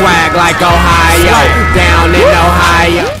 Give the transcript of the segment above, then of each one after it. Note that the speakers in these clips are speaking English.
Swag like Ohio, down in Ohio.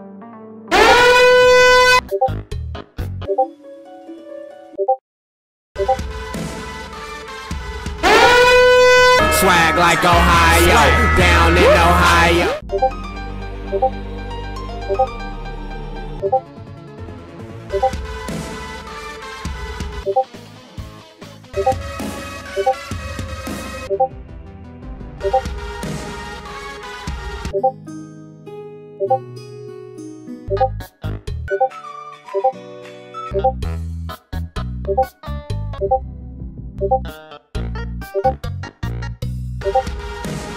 Swag like Ohio, down in Ohio.